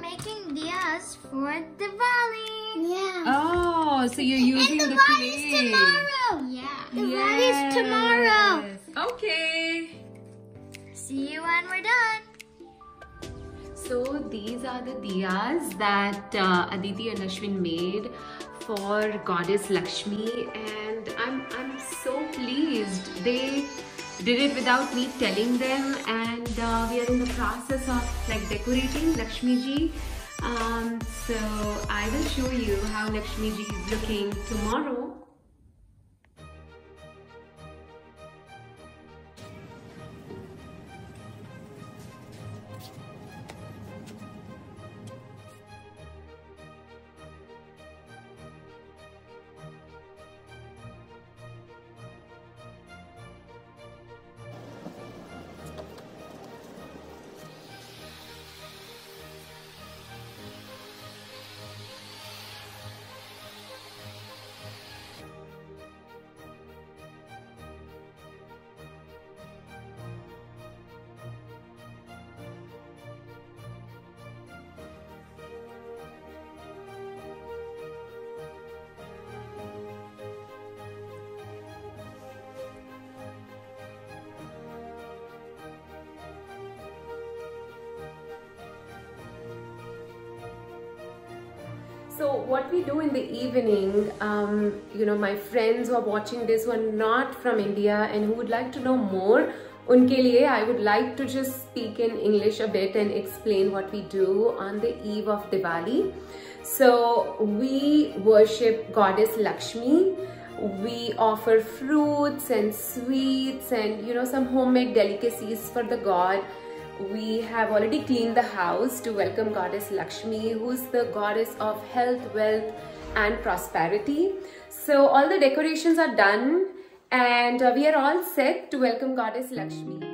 making diyas for Diwali. Yeah. Oh, so you're using and the Diwali's clay. tomorrow. Yeah. Diwali's Yes. tomorrow. Okay. See you when we're done. So these are the diyas that uh, Aditi and Ashwin made for goddess Lakshmi and I'm, I'm so pleased. They did it without me telling them and uh, we are in the process of like decorating Lakshmi ji. Um, so I will show you how Lakshmi ji is looking tomorrow. So what we do in the evening, um, you know, my friends who are watching this who are not from India and who would like to know more, unke liye I would like to just speak in English a bit and explain what we do on the eve of Diwali. So we worship goddess Lakshmi. We offer fruits and sweets and you know some homemade delicacies for the god we have already cleaned the house to welcome goddess Lakshmi, who's the goddess of health, wealth, and prosperity. So all the decorations are done and uh, we are all set to welcome goddess Lakshmi.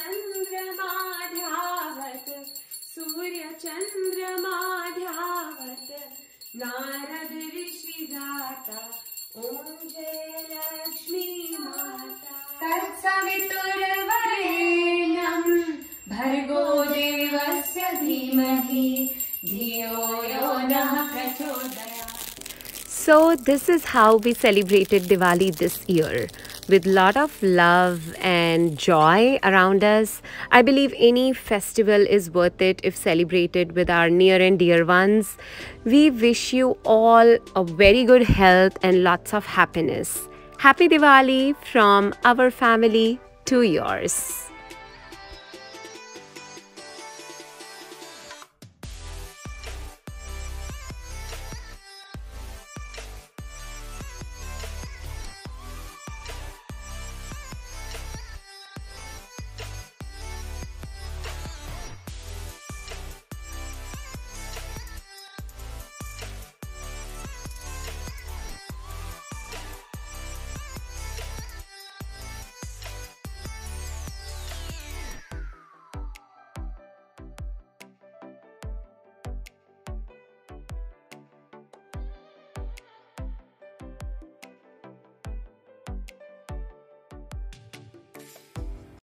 सूर्य चंद्रमा ध्यावत सूर्य चंद्रमा ध्यावत नारद ऋषि गाता ओम जय लक्ष्मी माता भर्गो देवस्य धीमहि धियो यो नः प्रचोदयात्। So this is how we celebrated Diwali this year. With lot of love and joy around us. I believe any festival is worth it if celebrated with our near and dear ones. We wish you all a very good health and lots of happiness. Happy Diwali from our family to yours.